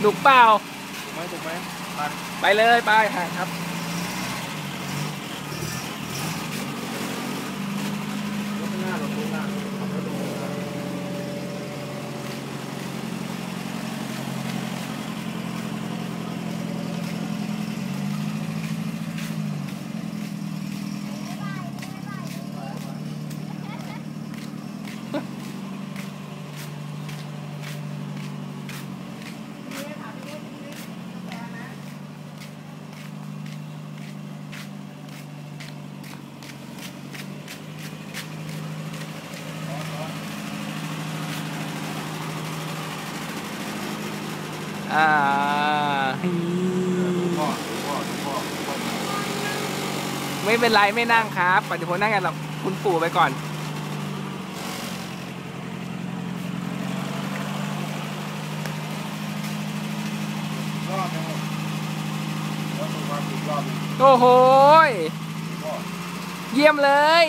หนุกเปล่าถูกไหมถูกไหมไปไปเลย ไปหาครับ รถข้างหน้ารถข้างหน้าขับรถดูนะ อ่าไม่เป็นไรไม่นั่งครับปฏิพลนั่งกันหรอกคุณปู่ไปก่อน โอ้โห เยี่ยมเลย